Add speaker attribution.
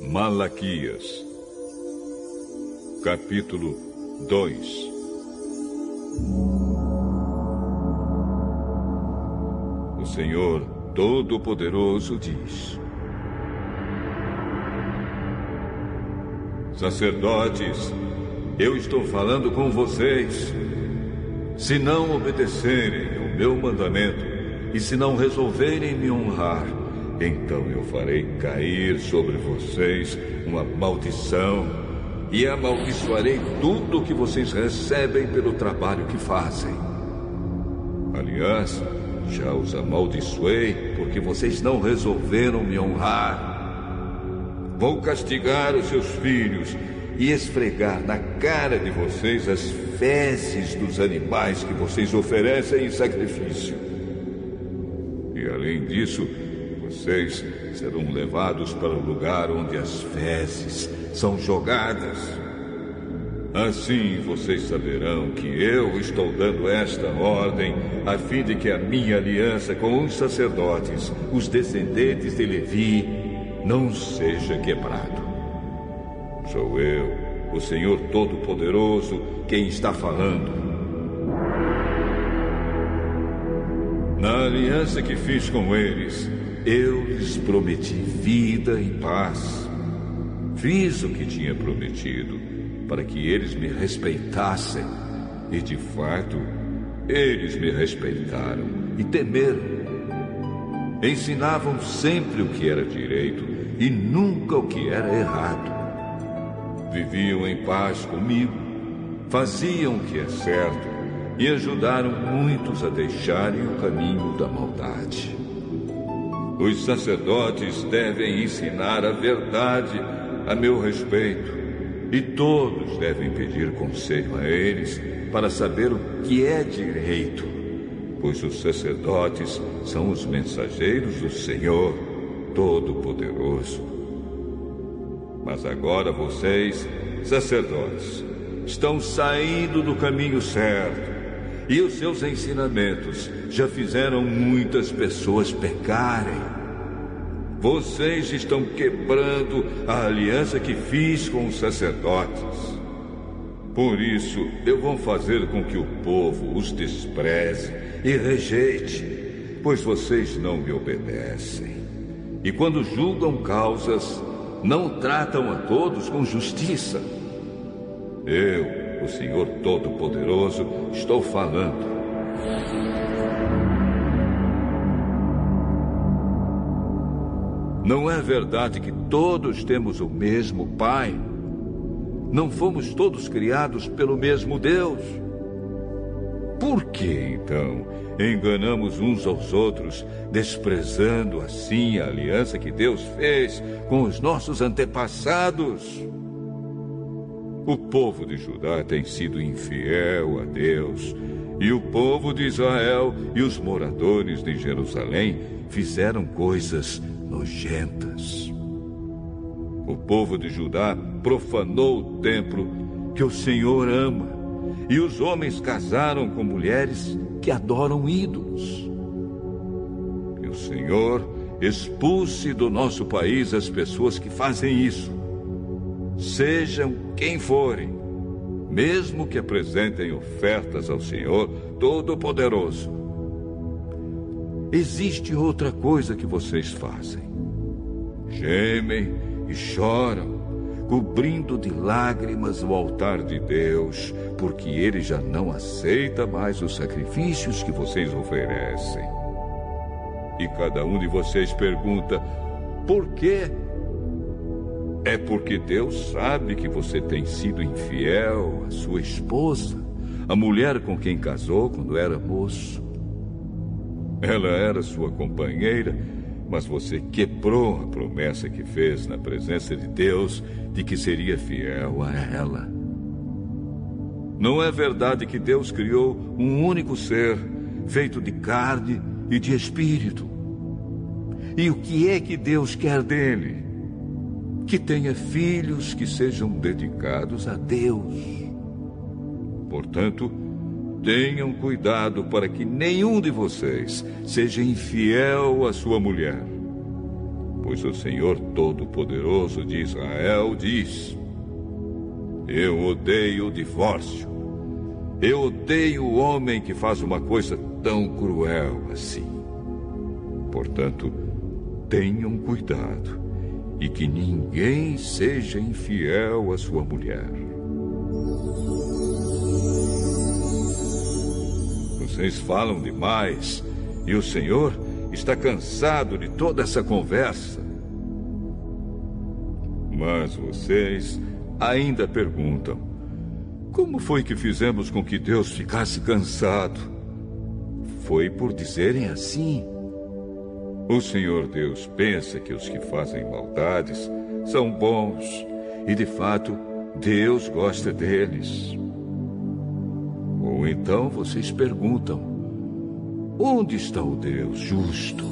Speaker 1: Malaquias, capítulo 2 O Senhor Todo-Poderoso diz: Sacerdotes, eu estou falando com vocês. Se não obedecerem o meu mandamento e se não resolverem me honrar, então eu farei cair sobre vocês uma maldição e amaldiçoarei tudo o que vocês recebem pelo trabalho que fazem. Aliás, já os amaldiçoei porque vocês não resolveram me honrar. Vou castigar os seus filhos e esfregar na cara de vocês as fezes dos animais que vocês oferecem em sacrifício. E além disso, vocês serão levados para o lugar onde as fezes são jogadas. Assim vocês saberão que eu estou dando esta ordem a fim de que a minha aliança com os sacerdotes, os descendentes de Levi, não seja quebrado. Sou eu, o Senhor Todo-Poderoso, quem está falando. Na aliança que fiz com eles, eu lhes prometi vida e paz. Fiz o que tinha prometido para que eles me respeitassem. E de fato, eles me respeitaram e temeram. Ensinavam sempre o que era direito e nunca o que era errado. Viviam em paz comigo, faziam o que é certo e ajudaram muitos a deixarem o caminho da maldade. Os sacerdotes devem ensinar a verdade a meu respeito, e todos devem pedir conselho a eles para saber o que é direito, pois os sacerdotes são os mensageiros do Senhor Todo-Poderoso. Mas agora vocês, sacerdotes, estão saindo do caminho certo e os seus ensinamentos já fizeram muitas pessoas pecarem. Vocês estão quebrando a aliança que fiz com os sacerdotes. Por isso, eu vou fazer com que o povo os despreze e rejeite, pois vocês não me obedecem. E quando julgam causas, não tratam a todos com justiça. Eu o Senhor Todo-Poderoso, estou falando. Não é verdade que todos temos o mesmo Pai? Não fomos todos criados pelo mesmo Deus? Por que, então, enganamos uns aos outros, desprezando assim a aliança que Deus fez com os nossos antepassados? O povo de Judá tem sido infiel a Deus, e o povo de Israel e os moradores de Jerusalém fizeram coisas nojentas. O povo de Judá profanou o templo que o Senhor ama, e os homens casaram com mulheres que adoram ídolos. Que o Senhor expulse do nosso país as pessoas que fazem isso sejam quem forem, mesmo que apresentem ofertas ao Senhor Todo-Poderoso. Existe outra coisa que vocês fazem. Gemem e choram, cobrindo de lágrimas o altar de Deus, porque ele já não aceita mais os sacrifícios que vocês oferecem. E cada um de vocês pergunta: por que é porque Deus sabe que você tem sido infiel à sua esposa, a mulher com quem casou quando era moço. Ela era sua companheira, mas você quebrou a promessa que fez na presença de Deus de que seria fiel a ela. Não é verdade que Deus criou um único ser, feito de carne e de espírito? E o que é que Deus quer dele? que tenha filhos que sejam dedicados a Deus. Portanto, Tenham cuidado para que nenhum de vocês seja infiel à sua mulher. Pois o Senhor Todo-Poderoso de Israel diz: Eu odeio o divórcio. Eu odeio o homem que faz uma coisa tão cruel assim. Portanto, tenham cuidado e que ninguém seja infiel à sua mulher. Vocês falam demais e o Senhor está cansado de toda essa conversa. Mas vocês ainda perguntam: como foi que fizemos com que Deus ficasse cansado? Foi por dizerem assim. O Senhor Deus pensa que os que fazem maldades são bons e, de fato, Deus gosta deles. Então vocês perguntam: onde está o Deus justo?